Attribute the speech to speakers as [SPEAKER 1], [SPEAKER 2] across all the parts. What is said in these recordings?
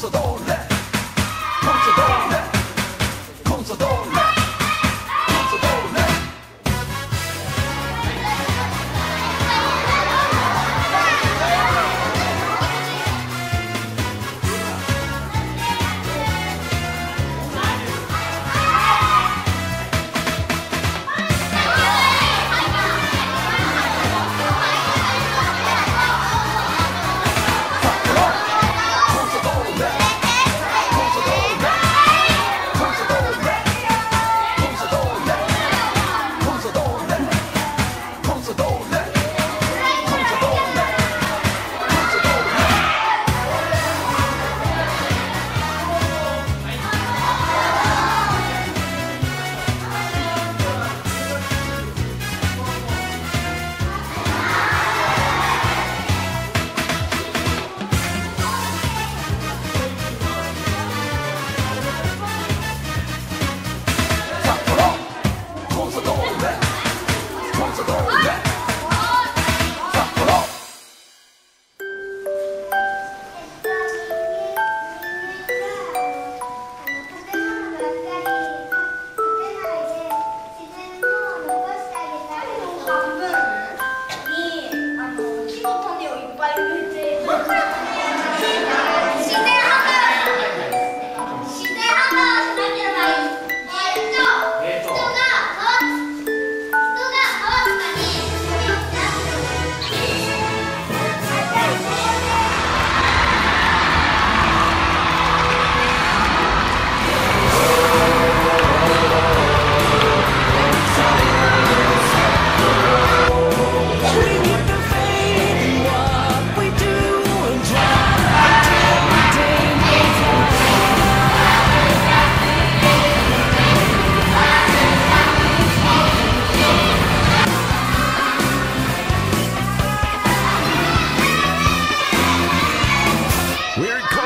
[SPEAKER 1] Consadole, Consadole,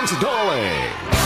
[SPEAKER 2] At Consadole.